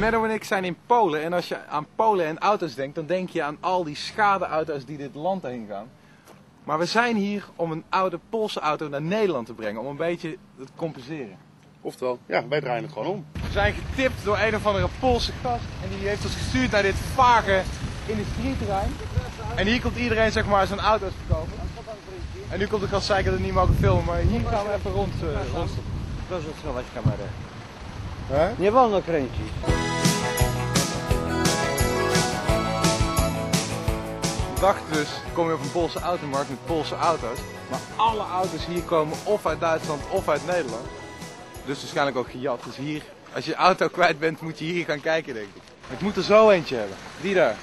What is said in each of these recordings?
Menno en ik zijn in Polen en als je aan Polen en auto's denkt, dan denk je aan al die schadeauto's die dit land heen gaan. Maar we zijn hier om een oude Poolse auto naar Nederland te brengen, om een beetje te compenseren. Oftewel, ja, wij draaien het gewoon om. We zijn getipt door een of andere Poolse gast en die heeft ons gestuurd naar dit vage industrieterrein. En hier komt iedereen zeg maar zijn auto's verkopen. En nu komt de gast zeiken dat we niet mogen filmen, maar hier gaan we even rond, uh, rondstoppen. Proszę schować kamerę. Hè? Nie wolno kręcić. Dachten dus, kom je op een Poolse automarkt met Poolse auto's. Maar alle auto's hier komen of uit Duitsland of uit Nederland. Dus waarschijnlijk ook gejat. Dus hier, als je je auto kwijt bent, moet je hier gaan kijken denk ik. Ik moet er zo eentje hebben. Die daar.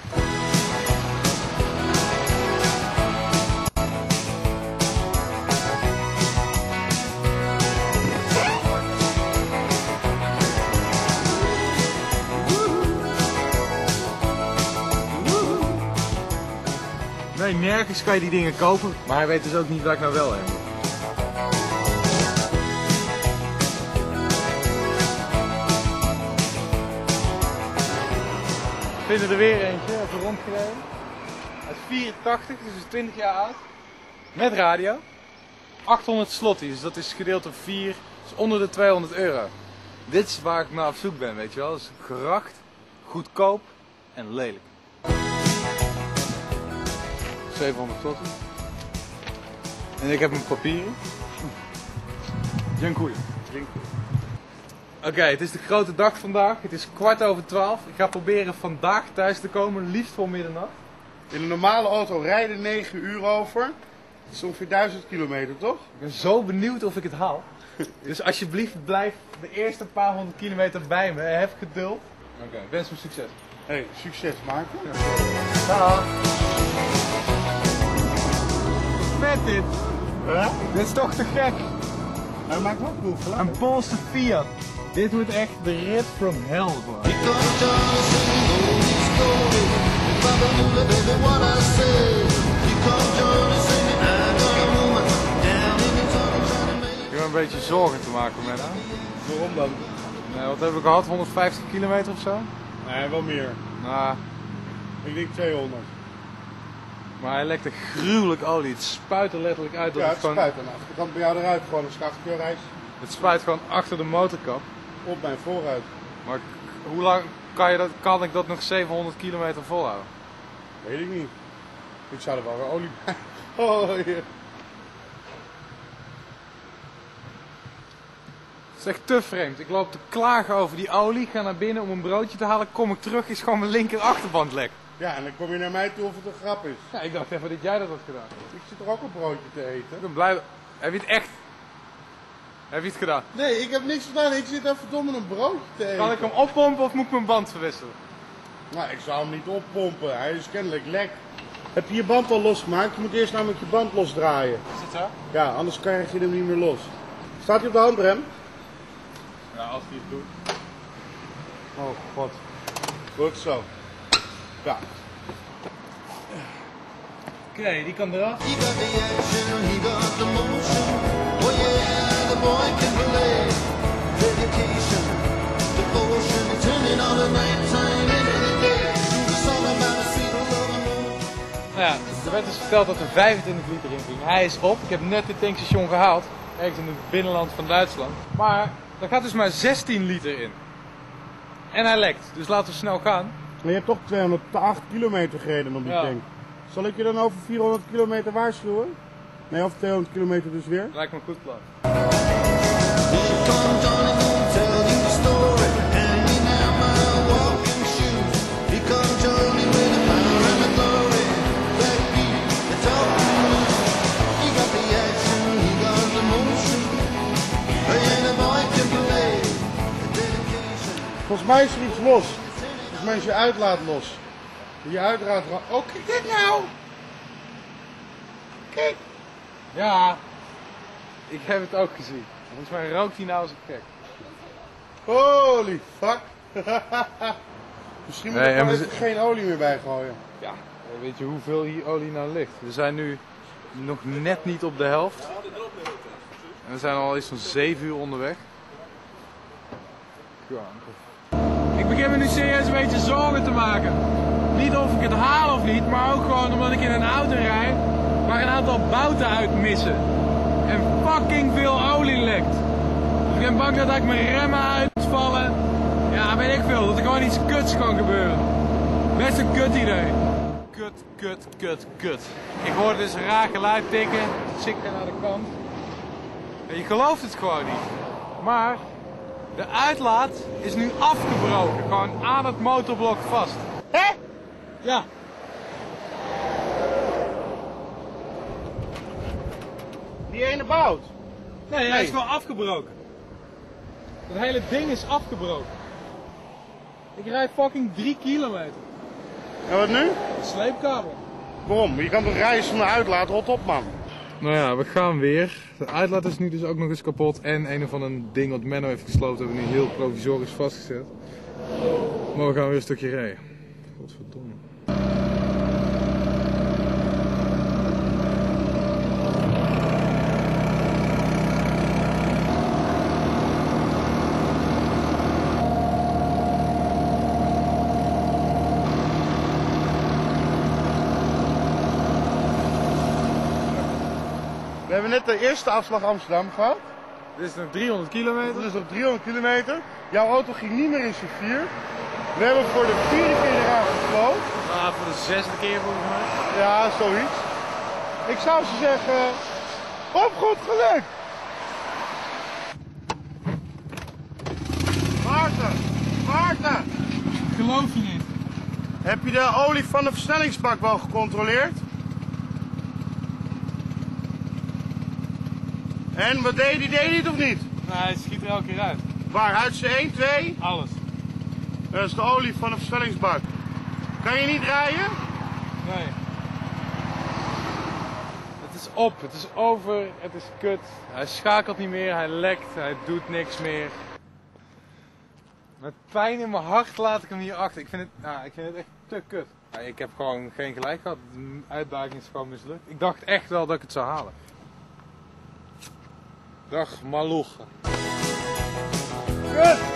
Nergens kan je die dingen kopen. Maar hij weet dus ook niet waar ik nou wel heb. We vinden er weer eentje, even rondgereden. 84, dus is 20 jaar oud. Met radio. 800 slotties, dus dat is gedeeld door 4, dus onder de 200 euro. Dit is waar ik naar op zoek ben, weet je wel. Dus geracht, goedkoop en lelijk. 700 slotties. En ik heb een papieren. Dziękuję. Oké, het is de grote dag vandaag. Het is kwart over twaalf. Ik ga proberen vandaag thuis te komen, liefst voor middernacht. In een normale auto rijden 9 uur over. Dat is ongeveer 1000 kilometer, toch? Ik ben zo benieuwd of ik het haal. Dus alsjeblieft blijf de eerste paar honderd kilometer bij me. Heb geduld. Oké, wens me succes. hey, succes maken. Dag. Vet dit. Is toch te gek. Hij maakt cool geluid. Een Poolse Fiat. Dit wordt echt de rit from hell gewoon. Ik heb een beetje zorgen te maken met hem. Waarom dan? Nee, wat heb ik gehad? 150 kilometer of zo? Nee, wel meer. Nou, Ik denk 200. Maar hij lekte gruwelijk olie. Het spuit er letterlijk uit. Dat Ja, het, het gewoon, spuit aan de achterkant bij jou eruit. Gewoon een schachtkeureis het spuit gewoon achter de motorkap. op mijn vooruit. Maar hoe lang kan, je dat, kan ik dat nog 700 kilometer volhouden? Weet ik niet. Ik zou er wel weer olie bij. Oh, hier. Het is echt te vreemd. Ik loop te klagen over die olie, ga naar binnen om een broodje te halen. Kom ik terug, is gewoon mijn linker achterband lek. Ja, en dan kom je naar mij toe of het een grap is. Ja, ik dacht even dat jij dat had gedaan. Ik zit er ook een broodje te eten. Ik ben blij. Heb je het echt? Heb je het gedaan? Nee, ik heb niks gedaan. Ik zit even verdomme een broodje te eten. Kan ik hem oppompen of moet ik mijn band verwisselen? Nou, ik zou hem niet oppompen. Hij is kennelijk lek. Heb je je band al losgemaakt? Je moet eerst namelijk je band losdraaien. Is het zo? Ja, anders krijg je hem niet meer los. Staat hij op de handrem? Ja, als hij het doet. Oh god. Goed zo. Ja. Oké, die kan eraf. He the the motion. Oh yeah, the boy can play. Dedication, devotion, turning on the nighttime into the. Nou ja, er werd dus verteld dat er 25 liter in ging. Hij is op. Ik heb net dit tankstation gehaald. Ergens in het binnenland van Duitsland. Maar er gaat dus maar 16 liter in. En hij lekt. Dus laten we snel gaan. Maar je hebt toch 208 kilometer gereden op die Ja. tank. Zal ik je dan over 400 kilometer waarschuwen? Nee, over 200 kilometer dus weer. Lijkt me een goed plan. Volgens mij is er iets los. Is je uitlaat los. Je uitlaat... Oh, kijk dit nou! Kijk! Ja, ik heb het ook gezien. Volgens mij rookt hij nou als een gek. Holy fuck! Misschien moet Nee, ik er we geen olie meer bij gooien. Ja, weet je hoeveel hier olie nou ligt? We zijn nu nog net niet op de helft. En we zijn al iets van 7 uur onderweg. Ja. Ik begin me nu serieus een beetje zorgen te maken. Niet of ik het haal of niet, maar ook gewoon omdat ik in een auto rijd waar een aantal bouten uit missen. En fucking veel olie lekt. Dus ik ben bang dat ik mijn remmen uitvallen. Ja, weet ik veel. Dat er gewoon iets kuts kan gebeuren. Best een kut idee. Kut, kut, kut, kut. Ik hoorde dus een raar geluid tikken. Dus naar de kant. En je gelooft het gewoon niet. Maar de uitlaat is nu afgebroken. Gewoon aan het motorblok vast. Hè? Ja. Die ene bout. Nee, hij Nee. is gewoon afgebroken. Het hele ding is afgebroken. Ik rijd fucking 3 kilometer. En wat nu? Sleepkabel. Waarom? Je kan toch reizen van de uitlaat, rot op man. Nou ja, we gaan weer. De uitlaat is nu dus ook nog eens kapot. En een of ander ding wat Menno heeft gesloopt hebben we nu heel provisorisch vastgezet. Maar we gaan weer een stukje rijden. Godverdomme. We hebben net de eerste afslag Amsterdam gehad. Dit is nog 300 kilometer. Dat is nog 300 kilometer. Jouw auto ging niet meer in zijn vier. We hebben voor de vierde keer eraan gesloten. Ah, voor de zesde keer volgens mij. Ja, zoiets. Ik zou ze zeggen, op goed geluk. Maarten, Maarten, Geloof je niet? heb je de olie van de versnellingsbak wel gecontroleerd? En wat deed hij? Deed hij het of niet? Nee, hij schiet er elke keer uit. Waar? Uit zijn 1, 2? Alles. Dat is de olie van de versnellingsbak. Kan je niet rijden? Nee. Het is op, het is over, het is kut. Hij schakelt niet meer, hij lekt, hij doet niks meer. Met pijn in mijn hart laat ik hem hier achter. Ik vind het, nou, ik vind het echt te kut. Ik heb gewoon geen gelijk gehad. De uitdaging is gewoon mislukt. Ik dacht echt wel dat ik het zou halen. Ах, малуха. Эх!